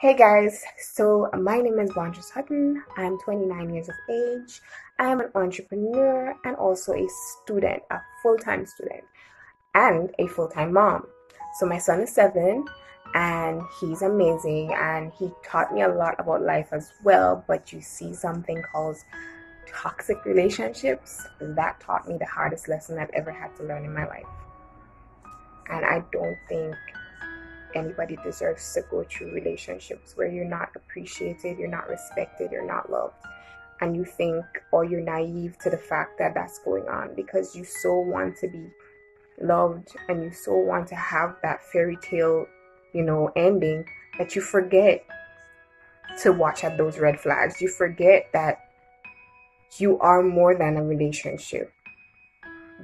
Hey guys, so my name is Bonjus Hutton. I'm 29 years of age. I'm an entrepreneur and also a student, a full time student, and a full time mom. So my son is seven and he's amazing and he taught me a lot about life as well. But you see something called toxic relationships that taught me the hardest lesson I've ever had to learn in my life. And I don't think anybody deserves to go through relationships where you're not appreciated, you're not respected, you're not loved. And you think, or you're naive to the fact that that's going on because you so want to be loved and you so want to have that fairy tale, you know, ending that you forget to watch at those red flags. You forget that you are more than a relationship.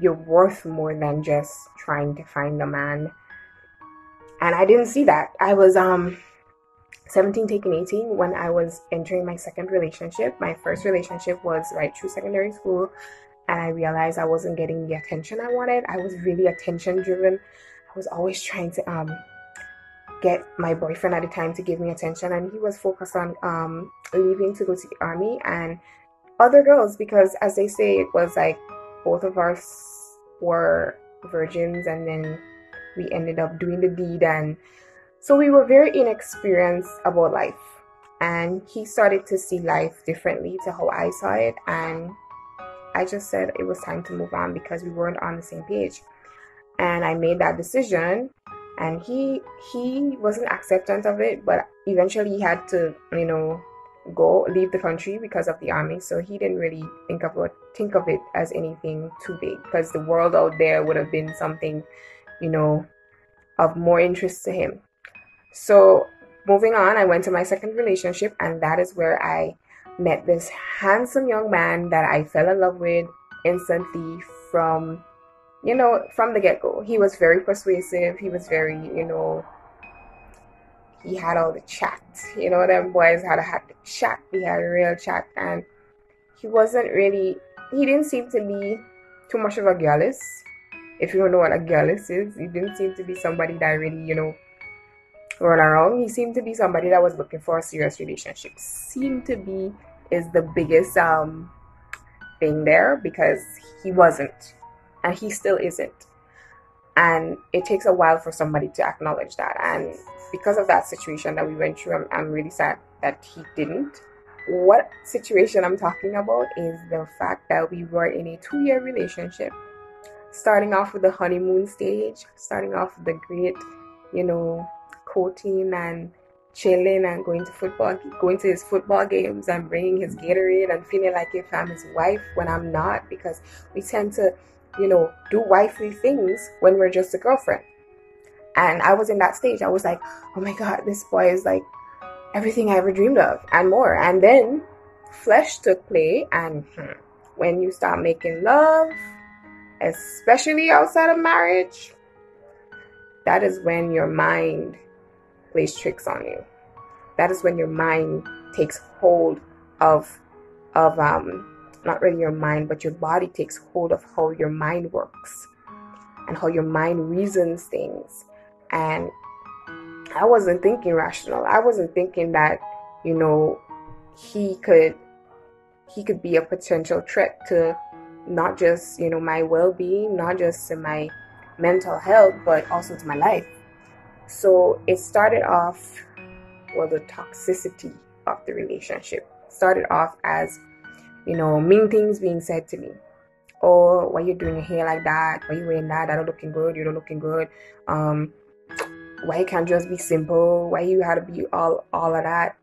You're worth more than just trying to find a man and I didn't see that. I was um 17 taking 18 when I was entering my second relationship. My first relationship was right through secondary school and I realized I wasn't getting the attention I wanted. I was really attention driven. I was always trying to um get my boyfriend at the time to give me attention and he was focused on um leaving to go to the army and other girls because as they say it was like both of us were virgins and then we ended up doing the deed and so we were very inexperienced about life. And he started to see life differently to how I saw it. And I just said it was time to move on because we weren't on the same page. And I made that decision. And he he wasn't acceptant of it but eventually he had to you know go leave the country because of the army. So he didn't really think about think of it as anything too big because the world out there would have been something you know, of more interest to him. So, moving on, I went to my second relationship, and that is where I met this handsome young man that I fell in love with instantly from, you know, from the get go. He was very persuasive, he was very, you know, he had all the chat. You know, them boys had a had the chat, he had a real chat, and he wasn't really, he didn't seem to be too much of a girlist if you don't know what a girlist is, he didn't seem to be somebody that really, you know, run around. He seemed to be somebody that was looking for a serious relationship. Seemed to be is the biggest um thing there because he wasn't. And he still isn't. And it takes a while for somebody to acknowledge that. And because of that situation that we went through, I'm, I'm really sad that he didn't. What situation I'm talking about is the fact that we were in a two year relationship starting off with the honeymoon stage, starting off with the great, you know, courting and chilling and going to football, going to his football games and bringing his Gatorade and feeling like if I'm his wife when I'm not, because we tend to, you know, do wifely things when we're just a girlfriend. And I was in that stage. I was like, oh my God, this boy is like everything I ever dreamed of and more. And then flesh took play. And when you start making love, especially outside of marriage, that is when your mind plays tricks on you. That is when your mind takes hold of of um not really your mind, but your body takes hold of how your mind works and how your mind reasons things. And I wasn't thinking rational. I wasn't thinking that, you know, he could he could be a potential threat to not just you know my well-being not just my mental health but also to my life. So it started off well the toxicity of the relationship started off as you know mean things being said to me. Oh why you doing your hair like that? Why you wearing that? That not looking good. You're not looking good. Um why you can't just be simple? Why you had to be all all of that?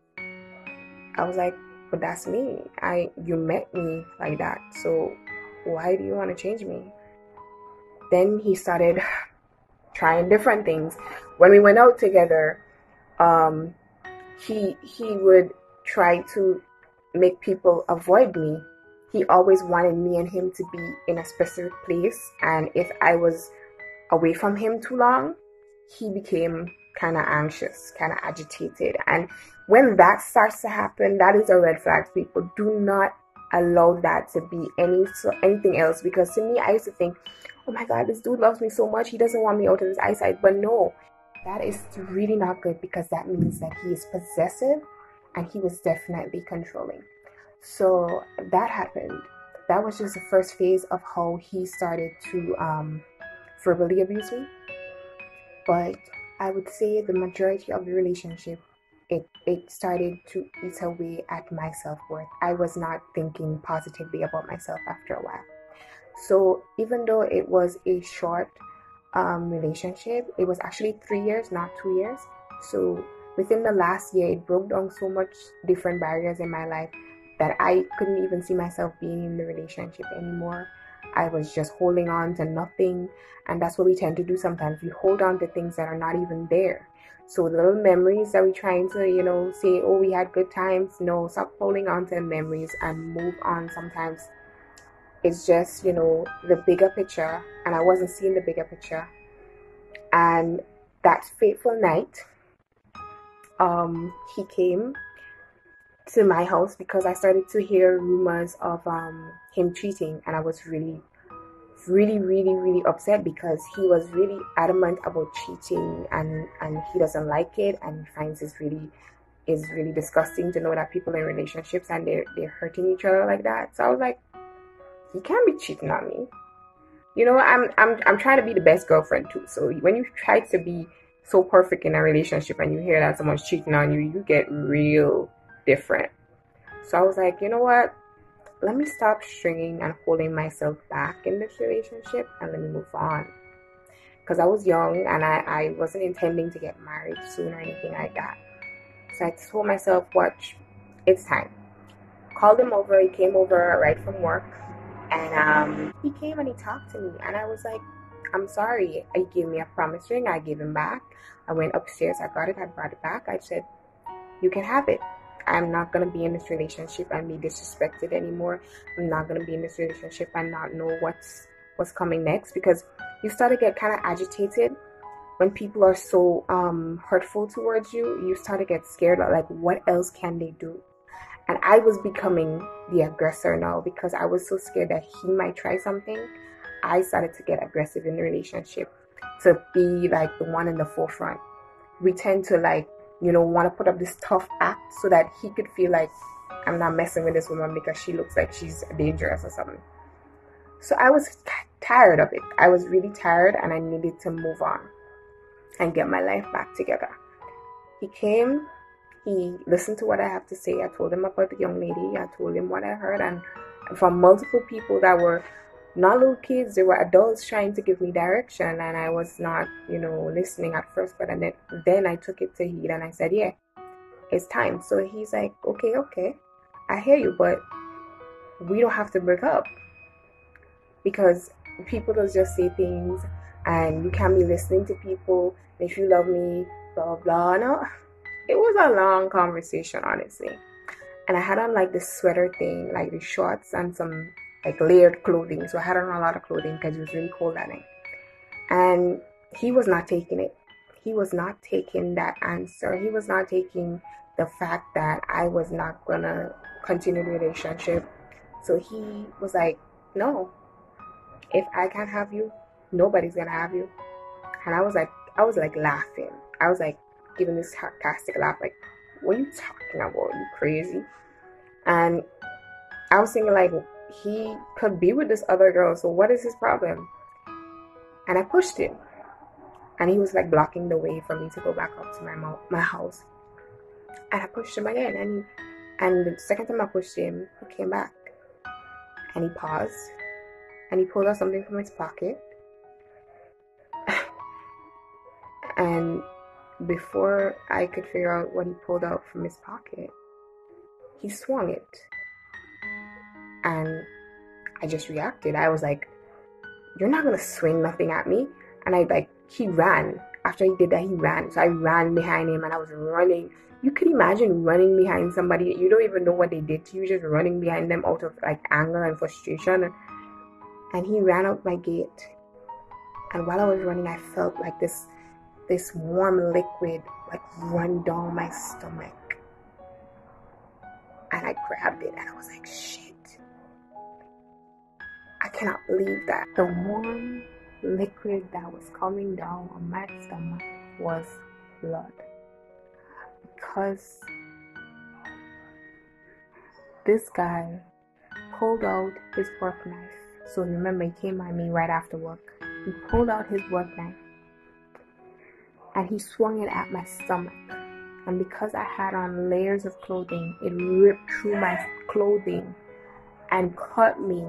I was like but that's me. I you met me like that. So why do you want to change me? Then he started trying different things. When we went out together, um, he he would try to make people avoid me. He always wanted me and him to be in a specific place, and if I was away from him too long, he became kind of anxious, kind of agitated. And when that starts to happen, that is a red flag. People do not allow that to be any so anything else because to me I used to think, oh my god, this dude loves me so much, he doesn't want me out of his eyesight. But no, that is really not good because that means that he is possessive and he was definitely controlling. So that happened. That was just the first phase of how he started to um, verbally abuse me. But I would say the majority of the relationship, it, it started to eat away at my self worth. I was not thinking positively about myself after a while. So even though it was a short um, relationship, it was actually three years, not two years. So within the last year, it broke down so much different barriers in my life that I couldn't even see myself being in the relationship anymore. I was just holding on to nothing. And that's what we tend to do sometimes. We hold on to things that are not even there. So the little memories that we're trying to, you know, say, oh, we had good times. No, stop holding on to memories and move on. Sometimes it's just, you know, the bigger picture. And I wasn't seeing the bigger picture. And that fateful night, um, he came to my house because I started to hear rumors of um, him cheating, and I was really, really, really, really upset because he was really adamant about cheating, and and he doesn't like it, and he finds it's really is really disgusting to know that people in relationships and they're they're hurting each other like that. So I was like, he can't be cheating on me. You know, I'm I'm I'm trying to be the best girlfriend too. So when you try to be so perfect in a relationship and you hear that someone's cheating on you, you get real different. So I was like, you know what? Let me stop stringing and holding myself back in this relationship and let me move on. Because I was young and I, I wasn't intending to get married soon or anything like that. So I told myself, watch, it's time. Called him over. He came over right from work. And um, he came and he talked to me. And I was like, I'm sorry. He gave me a promise ring. I gave him back. I went upstairs. I got it. I brought it back. I said, you can have it. I'm not gonna be in this relationship and be disrespected anymore. I'm not gonna be in this relationship and not know what's what's coming next because you start to get kind of agitated when people are so um, hurtful towards you. You start to get scared like what else can they do? And I was becoming the aggressor now because I was so scared that he might try something. I started to get aggressive in the relationship to be like the one in the forefront. We tend to like you know, want to put up this tough act so that he could feel like I'm not messing with this woman because she looks like she's dangerous or something. So I was t- tired of it. I was really tired and I needed to move on and get my life back together. He came, he listened to what I have to say. I told him about the young lady, I told him what I heard, and from multiple people that were not little kids, they were adults trying to give me direction, and I was not, you know, listening at first. But then, then I took it to heed and I said, Yeah, it's time. So he's like, Okay, okay, I hear you, but we don't have to break up because people just say things and you can't be listening to people. If you love me, blah blah. No, it was a long conversation, honestly. And I had on like the sweater thing, like the shorts and some like layered clothing. So I had on a lot of clothing because it was really cold that night. And he was not taking it. He was not taking that answer. He was not taking the fact that I was not gonna continue the relationship. So he was like, No, if I can't have you, nobody's gonna have you. And I was like, I was like laughing. I was like giving this sarcastic laugh, like, what are you talking about? Are you crazy? And I was thinking like, he could be with this other girl. So what is his problem? And I pushed him, and he was like blocking the way for me to go back up to my mo- my house. And I pushed him again, and and the second time I pushed him, he came back, and he paused, and he pulled out something from his pocket, and before I could figure out what he pulled out from his pocket, he swung it and I just reacted. I was like, You're not gonna swing nothing at me. And I like he ran. After he did that, he ran. So I ran behind him and I was running. You could imagine running behind somebody you don't even know what they did to you, just running behind them out of like anger and frustration. And, he ran out my gate. And while I was running, I felt like this this warm liquid like run down my stomach. And I grabbed it and I was like, shit. I cannot believe that the warm liquid that was coming down on my stomach was blood. Because this guy pulled out his work knife. So remember, he came at me right after work. He pulled out his work knife and he swung it at my stomach. And because I had on layers of clothing, it ripped through my clothing and cut me.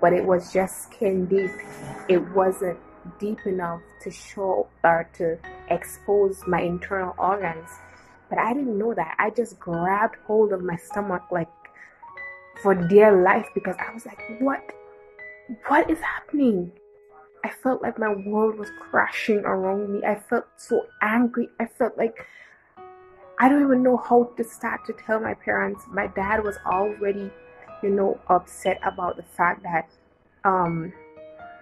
But it was just skin deep. It wasn't deep enough to show or to expose my internal organs. But I didn't know that. I just grabbed hold of my stomach like for dear life because I was like, what? What is happening? I felt like my world was crashing around me. I felt so angry. I felt like I don't even know how to start to tell my parents. My dad was already, you know, upset about the fact that um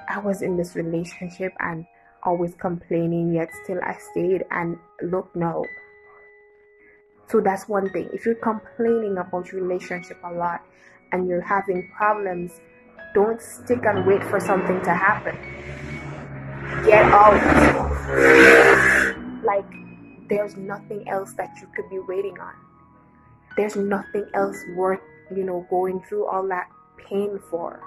I was in this relationship and always complaining, yet still I stayed. And look now. So that's one thing. If you're complaining about your relationship a lot and you're having problems, don't stick and wait for something to happen. Get out. Like, there's nothing else that you could be waiting on. There's nothing else worth, you know, going through all that pain for.